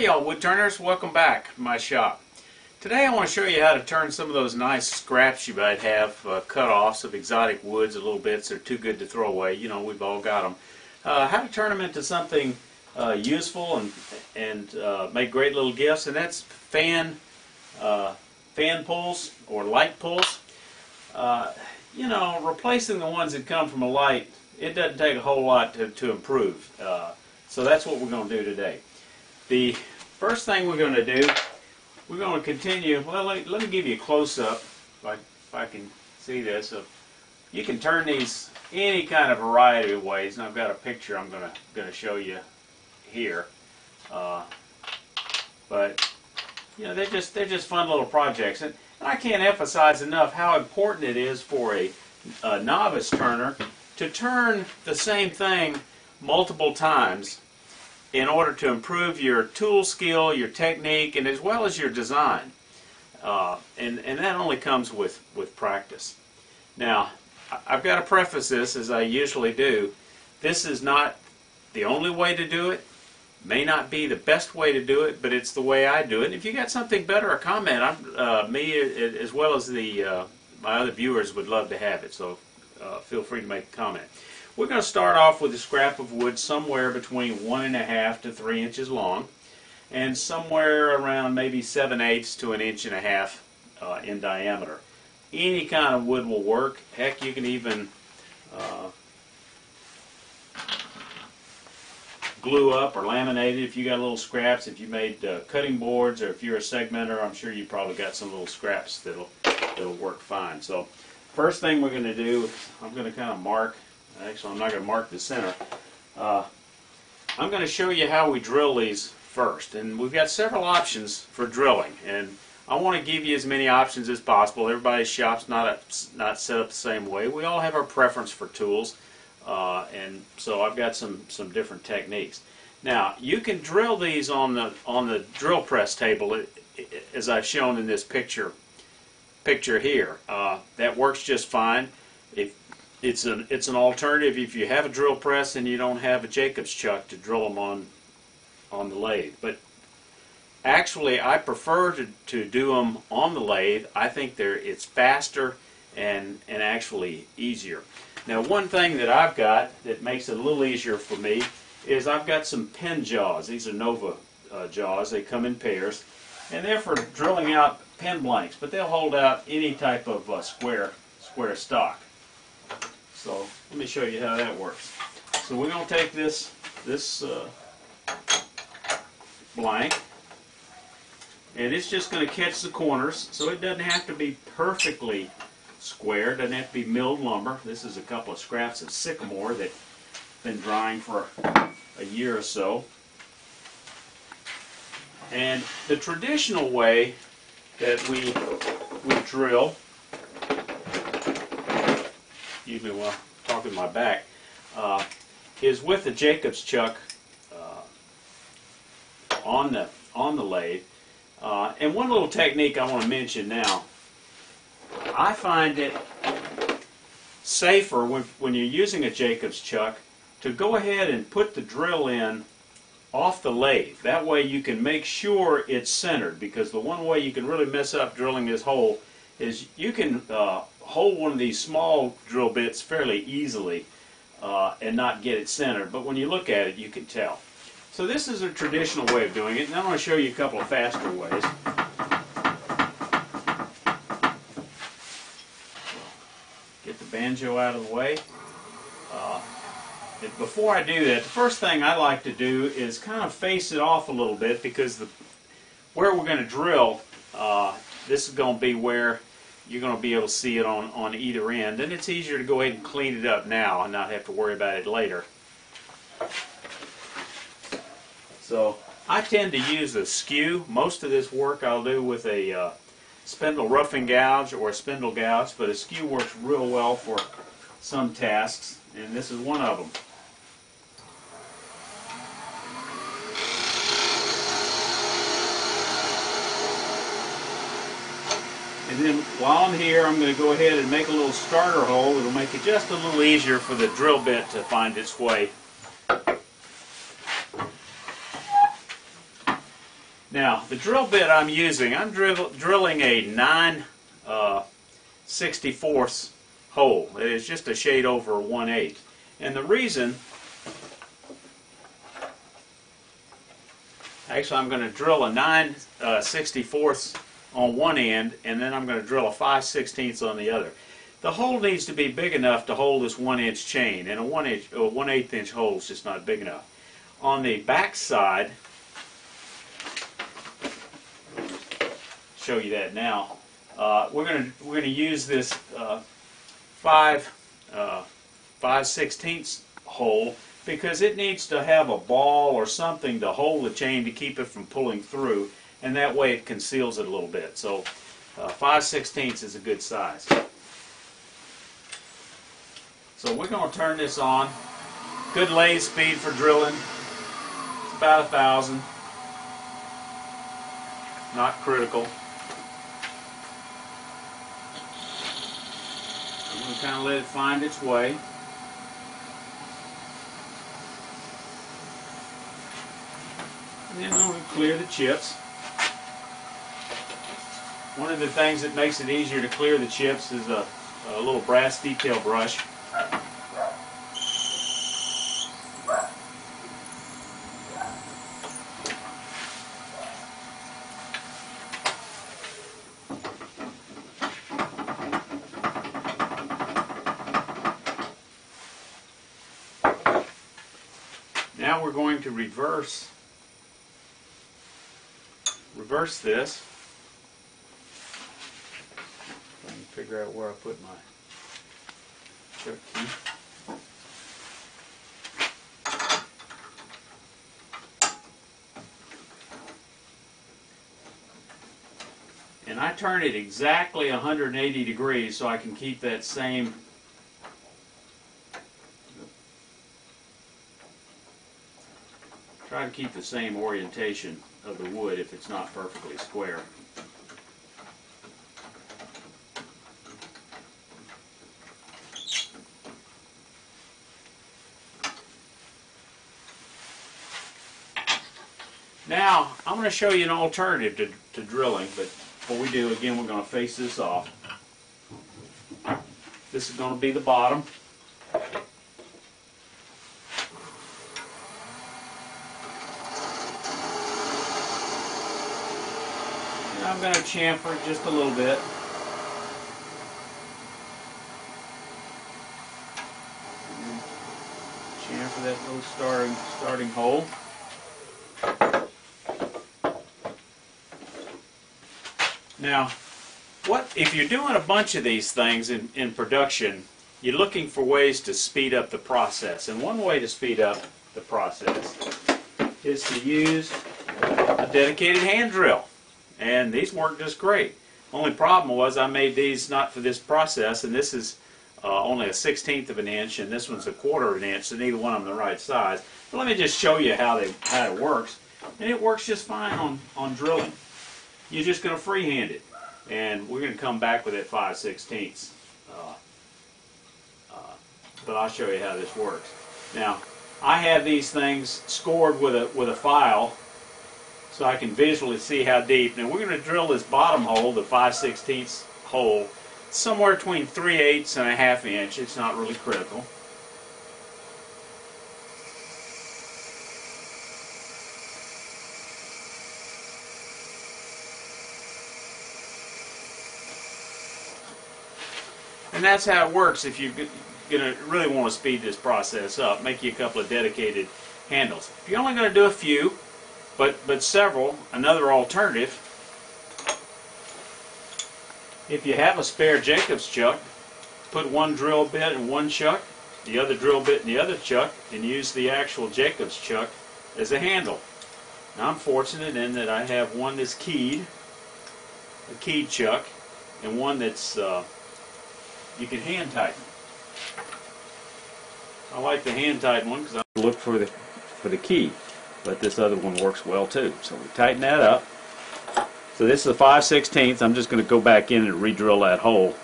Hey y'all wood turners, welcome back to my shop. Today I want to show you how to turn some of those nice scraps you might have, uh, cut-offs of exotic woods, a little bits that are too good to throw away, you know we've all got them. Uh, how to turn them into something uh, useful and, and uh, make great little gifts and that's fan, uh, fan pulls or light pulls. Uh, you know, replacing the ones that come from a light, it doesn't take a whole lot to, to improve. so that's what we're going to do today. The first thing we're going to do, we're going to continue, well, let, let me give you a close-up, if if I can see this. You can turn these any kind of variety of ways, and I've got a picture I'm going to, going to show you here. Uh, but, you know, they're just, they're just fun little projects. And, and I can't emphasize enough how important it is for a, a novice turner to turn the same thing multiple times in order to improve your tool skill, your technique, and as well as your design. Uh, and, and that only comes with, with practice. Now, I've got to preface this as I usually do. This is not the only way to do it. May not be the best way to do it, but it's the way I do it. And if you got something better, a comment. I'm, uh, me as well as the uh, my other viewers would love to have it. So uh, feel free to make a comment. We're going to start off with a scrap of wood somewhere between one and a half to three inches long and somewhere around maybe seven eighths to an inch and a half uh, in diameter. Any kind of wood will work. Heck, you can even uh, glue up or laminate it if you got little scraps. If you made uh, cutting boards or if you're a segmenter, I'm sure you probably got some little scraps that'll that'll work fine. So, first thing we're going to do, I'm going to kind of mark Actually, I'm not going to mark the center. Uh, I'm going to show you how we drill these first. And we've got several options for drilling. And I want to give you as many options as possible. Everybody's shop's not, a, not set up the same way. We all have our preference for tools. Uh, and so I've got some, some different techniques. Now, you can drill these on the, on the drill press table as I've shown in this picture picture here. Uh, that works just fine. It's an it's an alternative if you have a drill press and you don't have a Jacobs chuck to drill them on on the lathe. But actually, I prefer to, to do them on the lathe. I think they're it's faster and and actually easier. Now, one thing that I've got that makes it a little easier for me is I've got some pin jaws. These are Nova uh, jaws. They come in pairs, and they're for drilling out pin blanks, but they'll hold out any type of uh, square square stock. So let me show you how that works. So we're going to take this this uh, blank and it's just going to catch the corners so it doesn't have to be perfectly square, doesn't have to be milled lumber. This is a couple of scraps of sycamore that been drying for a year or so. And the traditional way that we, we drill excuse me while I'm talking my back, uh, is with the Jacobs chuck uh, on the on the lathe. Uh, and one little technique I want to mention now, I find it safer when, when you're using a Jacobs chuck to go ahead and put the drill in off the lathe. That way you can make sure it's centered because the one way you can really mess up drilling this hole is you can uh, hold one of these small drill bits fairly easily uh, and not get it centered, but when you look at it, you can tell. So this is a traditional way of doing it, and I'm going to show you a couple of faster ways. Get the banjo out of the way. Uh, before I do that, the first thing I like to do is kind of face it off a little bit because the where we're going to drill, uh, this is going to be where you're going to be able to see it on, on either end. And it's easier to go ahead and clean it up now and not have to worry about it later. So I tend to use a skew. Most of this work I'll do with a uh, spindle roughing gouge or a spindle gouge, but a skew works real well for some tasks, and this is one of them. Then while I'm here, I'm going to go ahead and make a little starter hole. It'll make it just a little easier for the drill bit to find its way. Now, the drill bit I'm using, I'm drill, drilling a 9 uh, 64ths hole. It is just a shade over 1 8. And the reason, actually I'm going to drill a 9 uh, 64ths on one end and then I'm going to drill a 5 16ths on the other. The hole needs to be big enough to hold this 1 inch chain and a 1 inch, a 1 8 inch hole is just not big enough. On the back side, show you that now. Uh, we're going to we're going to use this uh, five uh, five sixteenths hole because it needs to have a ball or something to hold the chain to keep it from pulling through, and that way it conceals it a little bit. So uh, five sixteenths is a good size. So we're going to turn this on. Good lathe speed for drilling. It's about a thousand. Not critical. I'm going to kind of let it find its way. And then I'm going to clear the chips. One of the things that makes it easier to clear the chips is a, a little brass detail brush. Now we're going to reverse reverse this. Let me figure out where I put my key. And I turn it exactly 180 degrees so I can keep that same Try to keep the same orientation of the wood if it's not perfectly square. Now, I'm going to show you an alternative to, to drilling, but what we do, again, we're going to face this off. This is going to be the bottom. And I'm going to chamfer it just a little bit. Chamfer that little starting starting hole. Now, what if you're doing a bunch of these things in, in production, you're looking for ways to speed up the process. And one way to speed up the process is to use a dedicated hand drill. And these work just great. Only problem was I made these not for this process, and this is uh, only a sixteenth of an inch, and this one's a quarter of an inch, so neither one of them the right size. But let me just show you how they how it works, and it works just fine on on drilling. You're just going to freehand it, and we're going to come back with it five sixteenths. Uh, uh, but I'll show you how this works. Now, I have these things scored with a with a file so I can visually see how deep. Now we're going to drill this bottom hole, the 5 16 hole, somewhere between 3 eighths and a half inch. It's not really critical. And that's how it works if you're going to really want to speed this process up. Make you a couple of dedicated handles. If you're only going to do a few, but but several. Another alternative, if you have a spare Jacobs chuck, put one drill bit in one chuck, the other drill bit in the other chuck, and use the actual Jacobs chuck as a handle. Now I'm fortunate in that I have one that's keyed, a keyed chuck, and one that's uh, you can hand tighten. I like the hand tighten one because I look for the for the key but this other one works well too. So we tighten that up. So this is a 5 16th. I'm just going to go back in and re-drill that hole.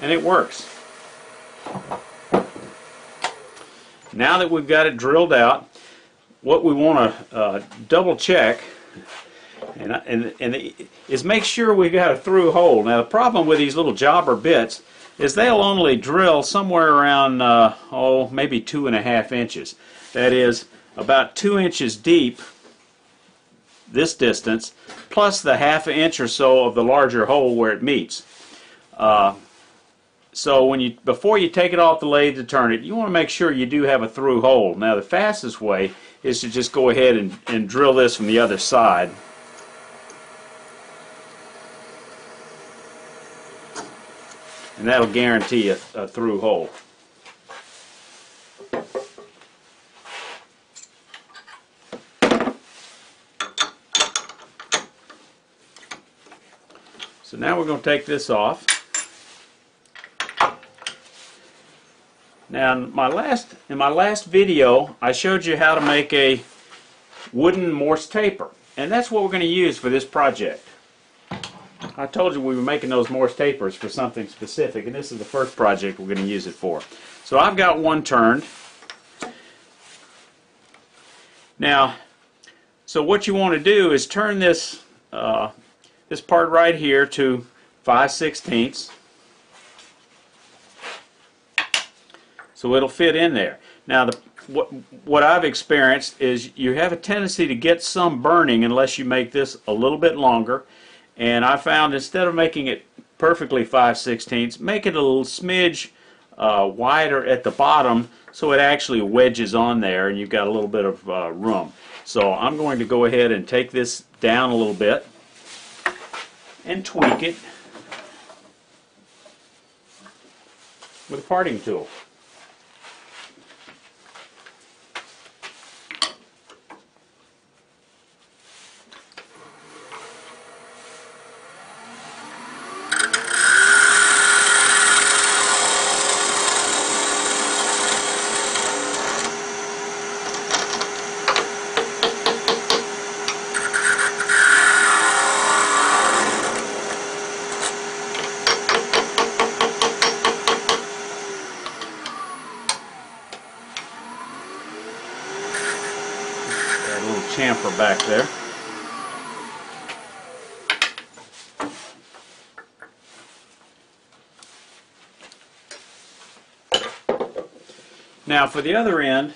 And it works. Now that we've got it drilled out, what we want to uh, double check and, and, and is make sure we've got a through hole. Now the problem with these little jobber bits is they'll only drill somewhere around, uh, oh, maybe two and a half inches. That is about two inches deep, this distance, plus the half an inch or so of the larger hole where it meets. Uh, so when you before you take it off the lathe to turn it, you want to make sure you do have a through hole. Now the fastest way is to just go ahead and, and drill this from the other side. And that'll guarantee a, a through hole. So now we're going to take this off. Now, in my last in my last video, I showed you how to make a wooden Morse taper, and that's what we're going to use for this project. I told you we were making those Morse tapers for something specific, and this is the first project we're going to use it for. So I've got one turned. Now, so what you want to do is turn this uh, this part right here to 5 sixteenths. So it'll fit in there. Now, the, what, what I've experienced is you have a tendency to get some burning unless you make this a little bit longer. And I found instead of making it perfectly 5 16ths, make it a little smidge uh, wider at the bottom so it actually wedges on there and you've got a little bit of uh, room. So I'm going to go ahead and take this down a little bit and tweak it with a parting tool. chamfer back there. Now for the other end,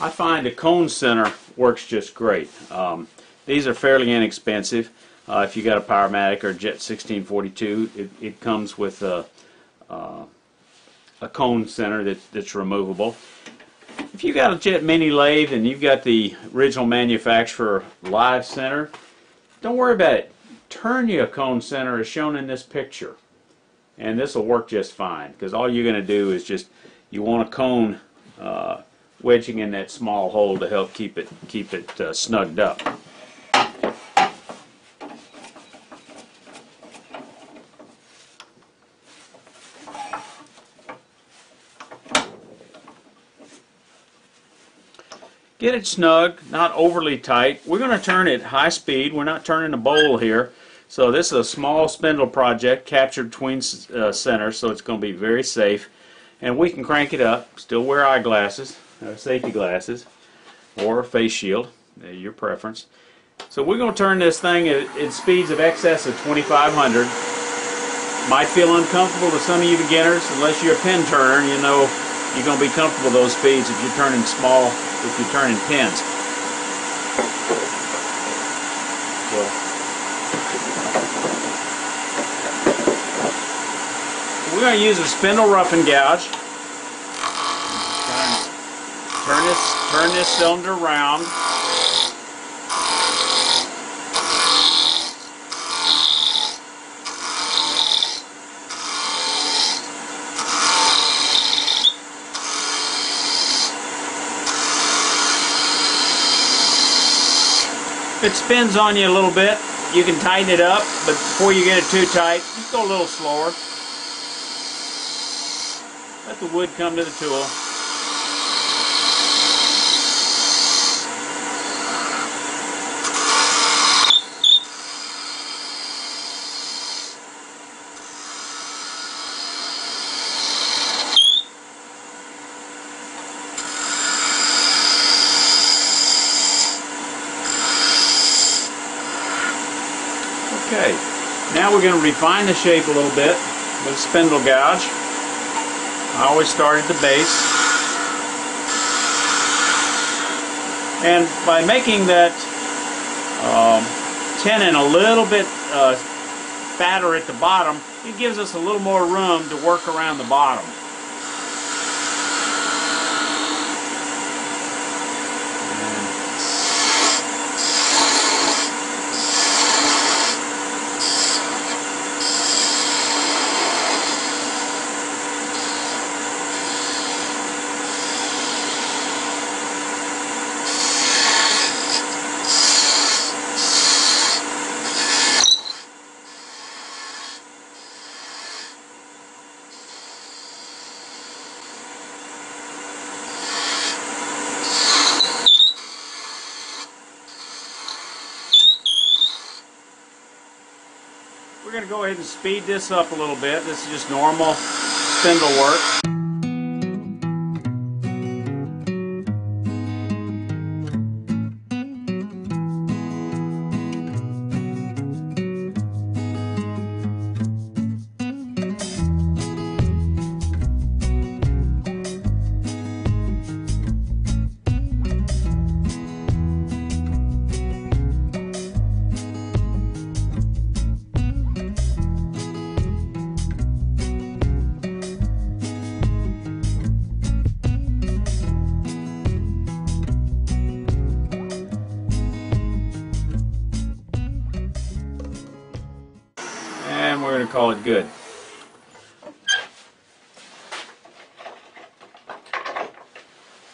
I find a cone center works just great. Um, these are fairly inexpensive. Uh, if you got a Powermatic or Jet 1642, it, it comes with a, uh, a cone center that, that's removable. If you got a Jet Mini lathe and you've got the original manufacturer live center, don't worry about it. Turn your cone center as shown in this picture. And this will work just fine because all you're going to do is just you want a cone uh, wedging in that small hole to help keep it keep it uh, snugged up. Get it snug, not overly tight. We're going to turn it high speed. We're not turning a bowl here. So this is a small spindle project captured between uh, centers, so it's going to be very safe. And we can crank it up, still wear eyeglasses, uh, safety glasses, or a face shield, uh, your preference. So we're going to turn this thing at, at speeds of excess of 2500. Might feel uncomfortable to some of you beginners, unless you're a pin turner, you know you're going to be comfortable with those speeds if you're turning small if you turn in pins. We're going to use a spindle roughing gouge. Turn this, turn this cylinder around. If it spins on you a little bit, you can tighten it up, but before you get it too tight, just go a little slower. Let the wood come to the tool. Okay, now we're going to refine the shape a little bit with a spindle gouge. I always start at the base. And by making that um, tenon a little bit uh, fatter at the bottom, it gives us a little more room to work around the bottom. Going to go ahead and speed this up a little bit. This is just normal spindle work. Call it good.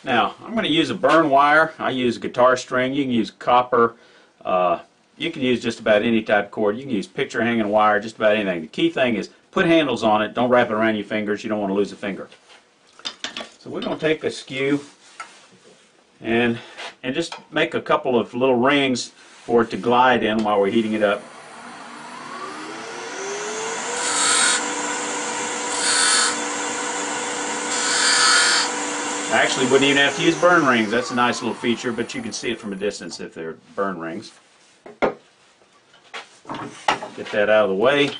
Now, I'm going to use a burn wire. I use a guitar string. You can use copper. Uh, you can use just about any type of cord. You can use picture hanging wire, just about anything. The key thing is put handles on it. Don't wrap it around your fingers. You don't want to lose a finger. So we're going to take a skew and, and just make a couple of little rings for it to glide in while we're heating it up. Actually, wouldn't even have to use burn rings. That's a nice little feature, but you can see it from a distance if they're burn rings. Get that out of the way.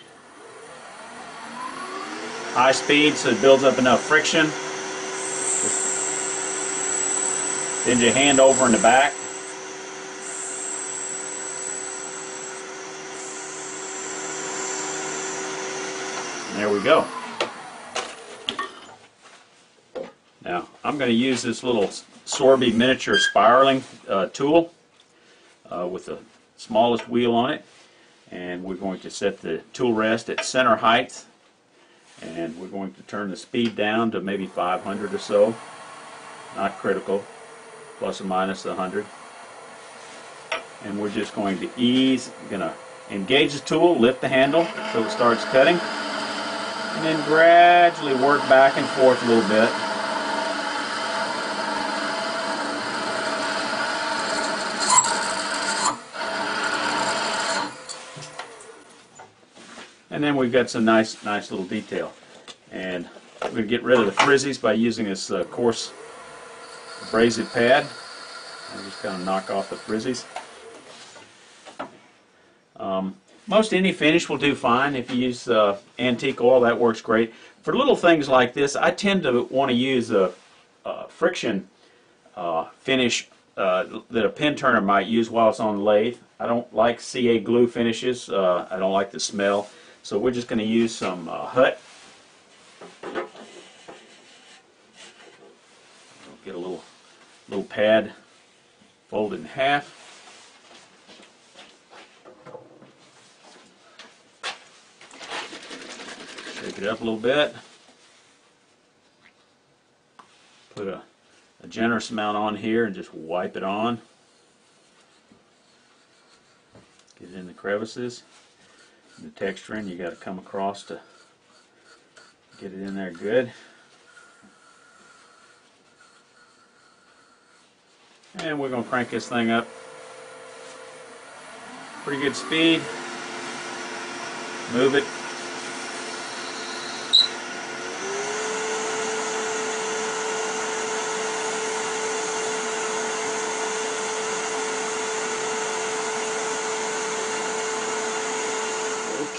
High speed so it builds up enough friction. Bend your hand over in the back. And there we go. Now, I'm going to use this little Sorby miniature spiraling uh, tool uh, with the smallest wheel on it. And we're going to set the tool rest at center height. And we're going to turn the speed down to maybe 500 or so. Not critical, plus or minus 100. And we're just going to ease, going to engage the tool, lift the handle so it starts cutting. And then gradually work back and forth a little bit. And then we've got some nice, nice little detail. And we're going to get rid of the frizzies by using this uh, coarse abrasive pad. And just kind of knock off the frizzies. Um, most any finish will do fine. If you use uh, antique oil, that works great. For little things like this, I tend to want to use a, a friction uh, finish uh, that a pin turner might use while it's on the lathe. I don't like CA glue finishes. Uh, I don't like the smell. So we're just going to use some uh, hut. Get a little little pad folded in half. Shake it up a little bit. Put a, a generous amount on here and just wipe it on. Get it in the crevices the texturing you got to come across to get it in there good. And we're going to crank this thing up. Pretty good speed. Move it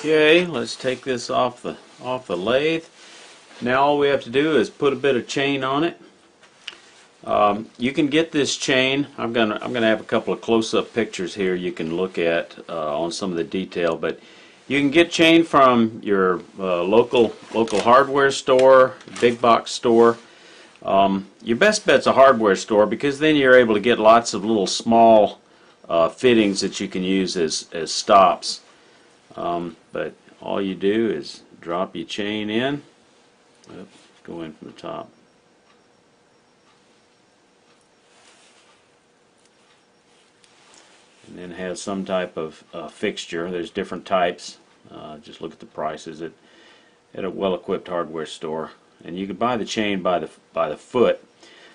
Okay, let's take this off the off the lathe. Now all we have to do is put a bit of chain on it. Um, you can get this chain. I'm gonna I'm gonna have a couple of close-up pictures here you can look at uh, on some of the detail, but you can get chain from your uh, local local hardware store, big box store. Um, your best bet's a hardware store because then you're able to get lots of little small uh, fittings that you can use as as stops. Um, but all you do is drop your chain in. Oops, go in from the top. and then have some type of uh, fixture. There's different types. Uh, just look at the prices at at a well-equipped hardware store, and you can buy the chain by the by the foot.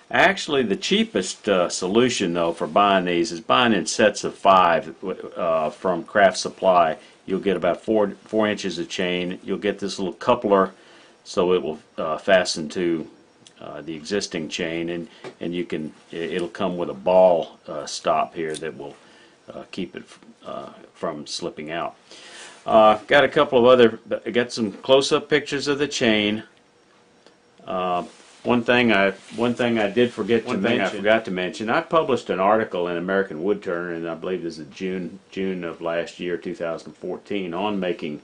Actually, the cheapest uh, solution though for buying these is buying in sets of five uh, from Craft Supply. You'll get about four four inches of chain. You'll get this little coupler, so it will uh, fasten to uh, the existing chain, and and you can it'll come with a ball uh, stop here that will uh, keep it uh, from slipping out. Uh, got a couple of other, got some close-up pictures of the chain. Uh, one thing I one thing I did forget One to thing I mention. I forgot to mention. I published an article in American Woodturner, and I believe this is June June of last year, 2014, on making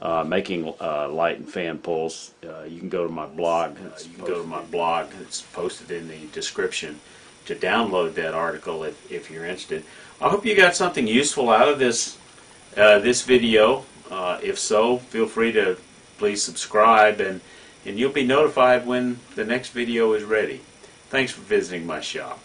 uh, making uh, light and fan pulls. Uh, you can go to my blog. you can go to my blog. It's posted in the description to download that article if, if you're interested. I hope you got something useful out of this uh, this video. Uh, if so, feel free to please subscribe and and you'll be notified when the next video is ready. Thanks for visiting my shop.